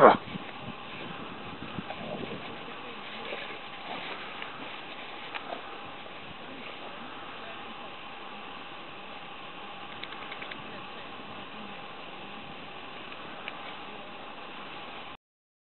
Father